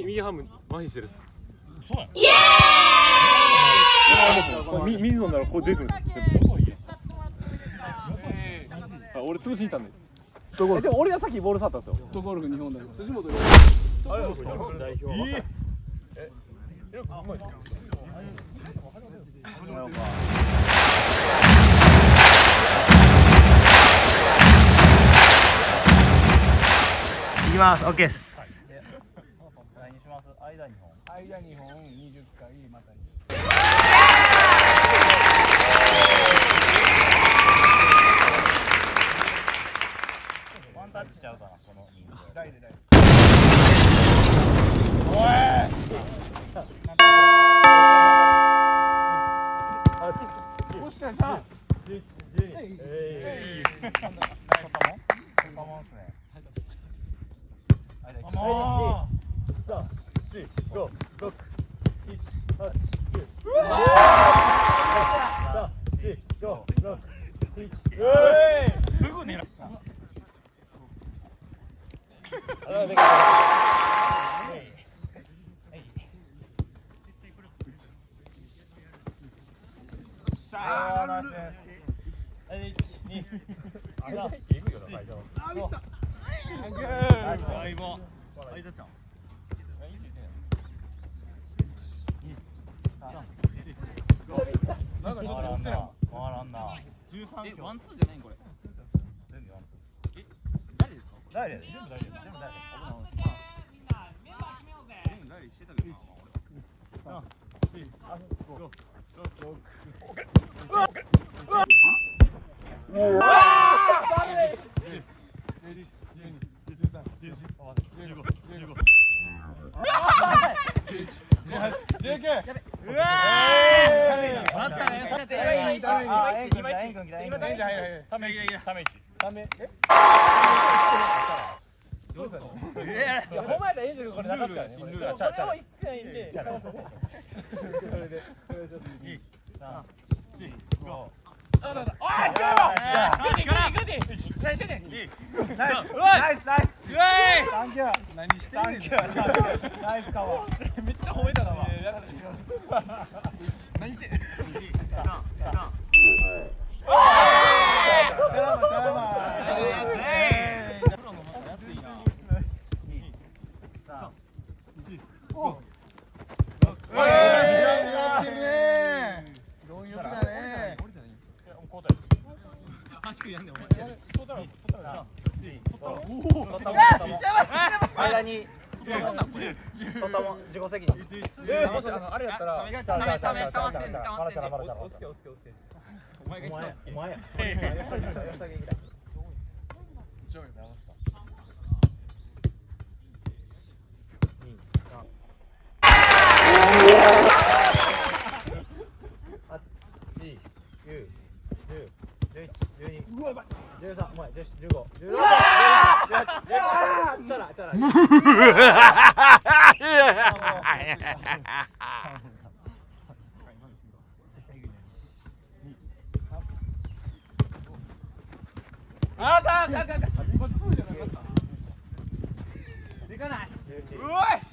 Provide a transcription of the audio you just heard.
右ハム麻痺してるそうやイエーイ！水飲んだらこう出てくるあ俺潰しに行ったんで。えでも俺がさっきボール触ったんですよ。フットゴルフ日本代表辻本あれ代表いきます。OK です間に本間2本20回またワンタッチちゃうかなこの人大でおい。したさえいポタモンポタモンっすね間行きもすぐ狙ったさあナイスですはい。二あらい。くよな最初あ見たナイス相棒間ちゃんなんか回ちょっと寄ってらんな十三ワン。ツーじゃないこれえ誰ですか誰です全部誰です全部誰みんうぜ何して間に。とったも自己責任。えもしあのあれやったらあためためたまってんたまってんまだちゃらまだちゃらおつけおつけおつけお前が一番おお前十ああ、あああああかん。でかない。うああ。